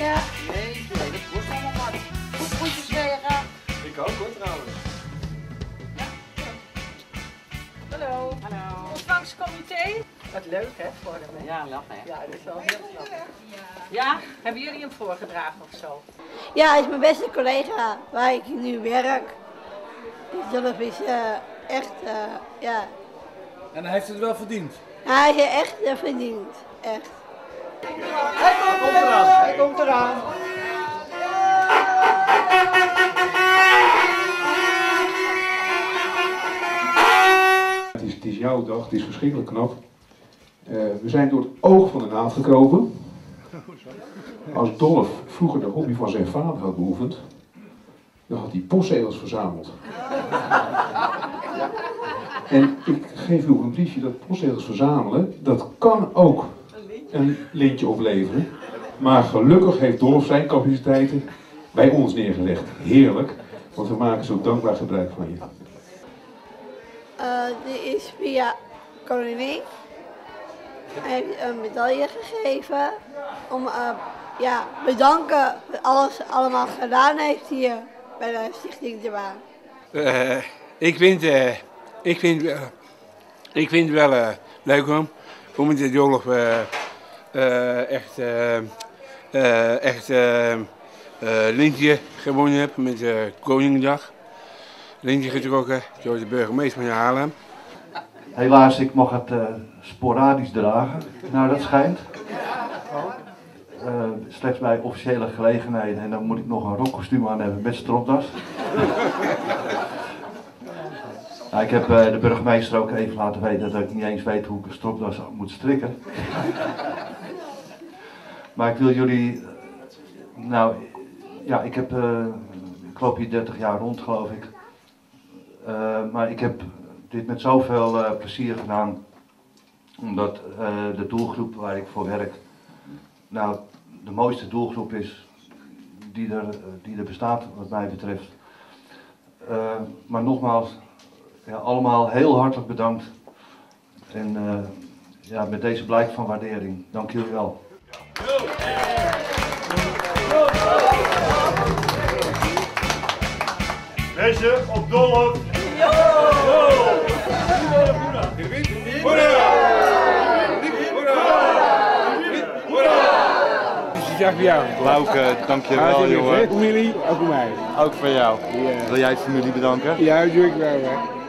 Ja. Nee, nee, dat kost allemaal wat. Goed groetjes. Ik ook hoor trouwens. Ja. Hallo. Hallo. Ontvangstcomité. Wat leuk hè, voor hem. Ja, lachen hè. Ja, dat is wel heel leuk Ja, hebben jullie hem voorgedragen of zo? Ja, hij is mijn beste collega waar ik nu werk. Die zelf is eh, echt, uh, ja. En hij heeft het wel verdiend? Hij heeft het echt verdiend, echt. Het is, jouw dag, het is verschrikkelijk knap. Eh, we zijn door het oog van de naald gekropen. Als Dolf vroeger de hobby van zijn vader had beoefend, dan had hij postzegels verzameld. En ik geef u een briefje dat postzegels verzamelen, dat kan ook een lintje opleveren. Maar gelukkig heeft Dolf zijn capaciteiten bij ons neergelegd. Heerlijk, want we maken zo dankbaar gebruik van je. Eh, die is via koningin. Hij heeft een medaille gegeven om eh, ja, bedanken voor alles allemaal gedaan heeft hier bij de Stichting De Baan. Eh, ik vind, eh, ik vind, ik vind het wel eh, leuk om, om de Jolf eh, eh, echt, echt eh, eh, lintje gewonnen heb met Koningendag. Lintje getrokken door de burgemeester van Haarlem. Helaas, ik mag het eh, sporadisch dragen, nou dat schijnt. Eh, slechts bij officiële gelegenheden en dan moet ik nog een rockkostuum aan hebben met stropdas. Nou, ik heb eh, de burgemeester ook even laten weten dat ik niet eens weet hoe ik een stropdas moet strikken. Maar ik wil jullie, nou ja, ik heb, eh, ik loop hier 30 jaar rond geloof ik. Eh, maar ik heb dit met zoveel eh, plezier gedaan, omdat de doelgroep waar ik voor werk, nou, de mooiste doelgroep is die er, die er bestaat, wat mij betreft. Maar nogmaals, allemaal heel hartelijk bedankt. En ja, met deze blijk van waardering, dank jullie wel. Mensen op Dolhof. Dag voor jou. Lauke, dankjewel jongen. Familie, ook voor mij. Ook voor jou. Wil jij het familie bedanken? Ja, doe ik wel. Hè.